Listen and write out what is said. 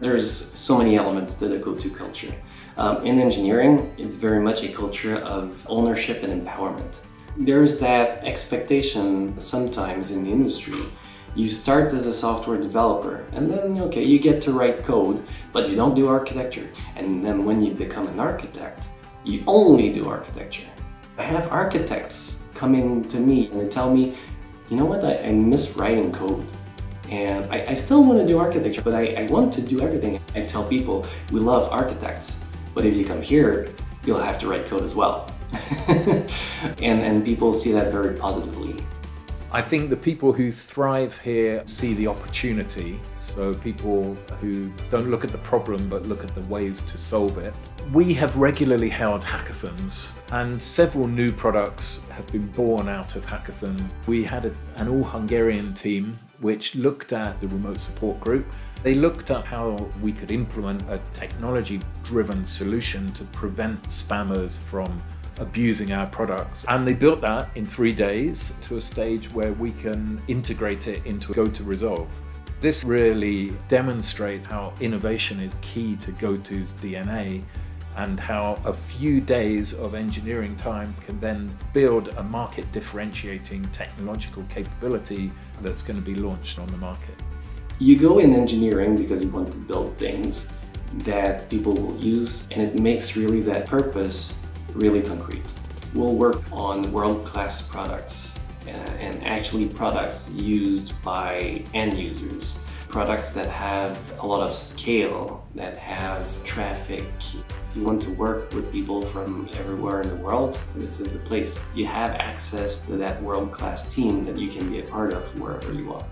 There's so many elements to the GoTo culture. Um, in engineering, it's very much a culture of ownership and empowerment. There's that expectation sometimes in the industry. You start as a software developer and then, okay, you get to write code, but you don't do architecture. And then when you become an architect, you only do architecture. I have architects coming to me and they tell me, you know what, I, I miss writing code. And I, I still want to do architecture, but I, I want to do everything. I tell people, we love architects, but if you come here, you'll have to write code as well. and, and people see that very positively. I think the people who thrive here see the opportunity. So people who don't look at the problem but look at the ways to solve it. We have regularly held hackathons and several new products have been born out of hackathons. We had a, an all Hungarian team which looked at the remote support group. They looked at how we could implement a technology driven solution to prevent spammers from abusing our products. And they built that in three days to a stage where we can integrate it into GoToResolve. This really demonstrates how innovation is key to GoTo's DNA and how a few days of engineering time can then build a market differentiating technological capability that's going to be launched on the market. You go in engineering because you want to build things that people will use and it makes really that purpose really concrete. We'll work on world-class products uh, and actually products used by end users. Products that have a lot of scale, that have traffic. If you want to work with people from everywhere in the world, this is the place. You have access to that world-class team that you can be a part of wherever you are.